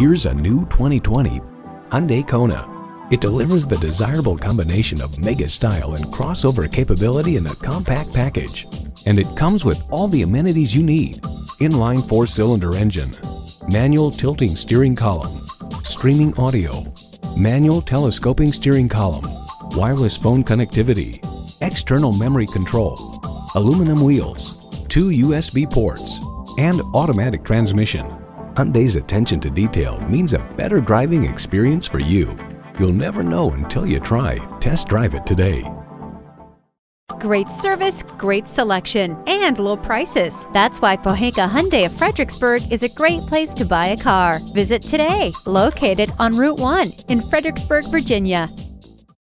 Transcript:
Here's a new 2020 Hyundai Kona. It delivers the desirable combination of mega style and crossover capability in a compact package. And it comes with all the amenities you need. Inline four-cylinder engine, manual tilting steering column, streaming audio, manual telescoping steering column, wireless phone connectivity, external memory control, aluminum wheels, two USB ports, and automatic transmission. Hyundai's attention to detail means a better driving experience for you. You'll never know until you try. Test drive it today. Great service, great selection, and low prices. That's why Pohanka Hyundai of Fredericksburg is a great place to buy a car. Visit today, located on Route 1 in Fredericksburg, Virginia.